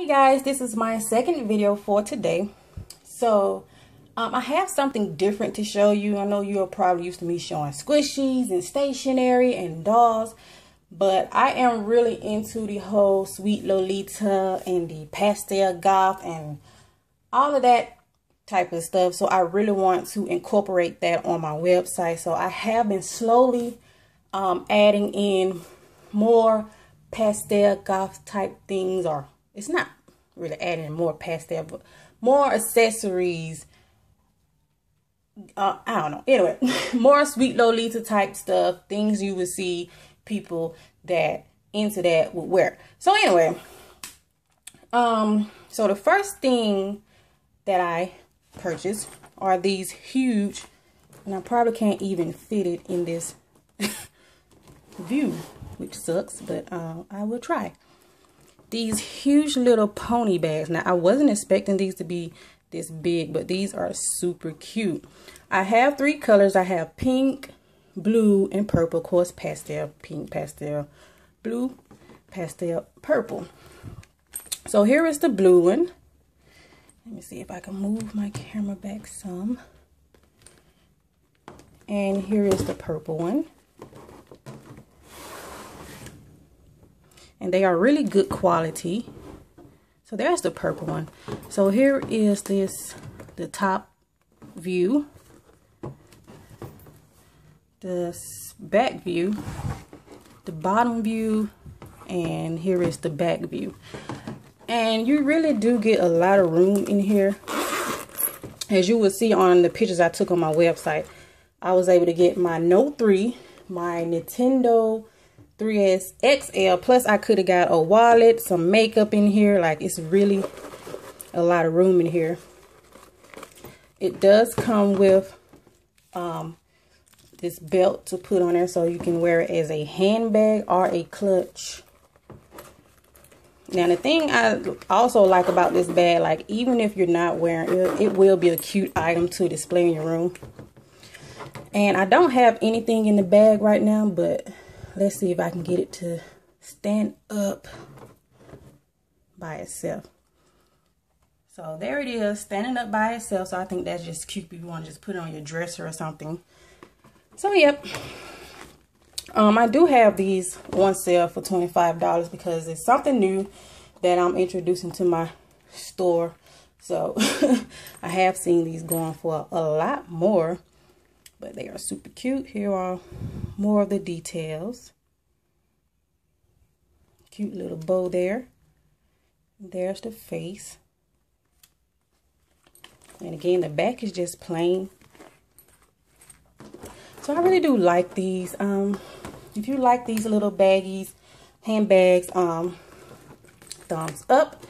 Hey guys, this is my second video for today. So, um, I have something different to show you. I know you're probably used to me showing squishies and stationery and dolls. But I am really into the whole Sweet Lolita and the pastel goth and all of that type of stuff. So I really want to incorporate that on my website. So I have been slowly um, adding in more pastel goth type things or it's not really adding more pastel, but more accessories. Uh, I don't know. Anyway, more sweet Lolita type stuff, things you would see people that into that would wear. So anyway, um, so the first thing that I purchased are these huge, and I probably can't even fit it in this view, which sucks, but uh, I will try these huge little pony bags. Now, I wasn't expecting these to be this big, but these are super cute. I have three colors. I have pink, blue, and purple. Of course, pastel, pink, pastel, blue, pastel, purple. So here is the blue one. Let me see if I can move my camera back some. And here is the purple one. And they are really good quality. So there's the purple one. So here is this the top view. The back view the bottom view and here is the back view. And you really do get a lot of room in here. As you will see on the pictures I took on my website I was able to get my Note 3 my Nintendo 3DS XL. Plus, I could have got a wallet, some makeup in here. Like, it's really a lot of room in here. It does come with um, this belt to put on there so you can wear it as a handbag or a clutch. Now, the thing I also like about this bag, like, even if you're not wearing it, it will be a cute item to display in your room. And I don't have anything in the bag right now, but let's see if I can get it to stand up by itself. So there it is, standing up by itself. So I think that's just cute if you want to just put it on your dresser or something. So yep. Um, I do have these on sale for $25 because it's something new that I'm introducing to my store. So I have seen these going for a lot more but they are super cute. Here are more of the details. Cute little bow there. There's the face. And again, the back is just plain. So I really do like these. Um, if you like these little baggies, handbags, um, thumbs up.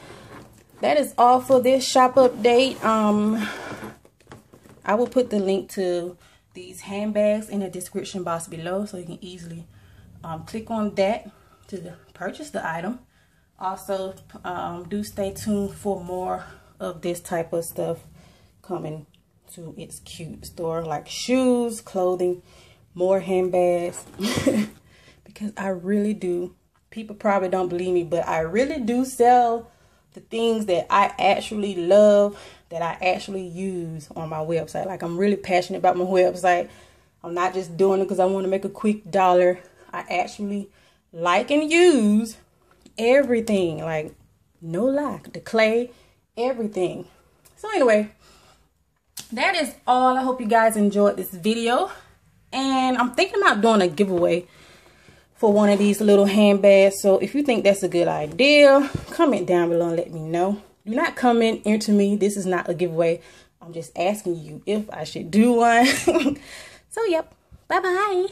That is all for this shop update. Um, I will put the link to these handbags in the description box below so you can easily um, click on that to purchase the item. Also, um, do stay tuned for more of this type of stuff coming to It's Cute store like shoes, clothing, more handbags because I really do. People probably don't believe me, but I really do sell the things that I actually love that I actually use on my website. Like I'm really passionate about my website. I'm not just doing it because I want to make a quick dollar. I actually like and use everything. Like no lie, the clay, everything. So anyway, that is all. I hope you guys enjoyed this video. And I'm thinking about doing a giveaway for one of these little handbags. So if you think that's a good idea, comment down below and let me know do not comment into me. This is not a giveaway. I'm just asking you if I should do one. so, yep. Bye-bye.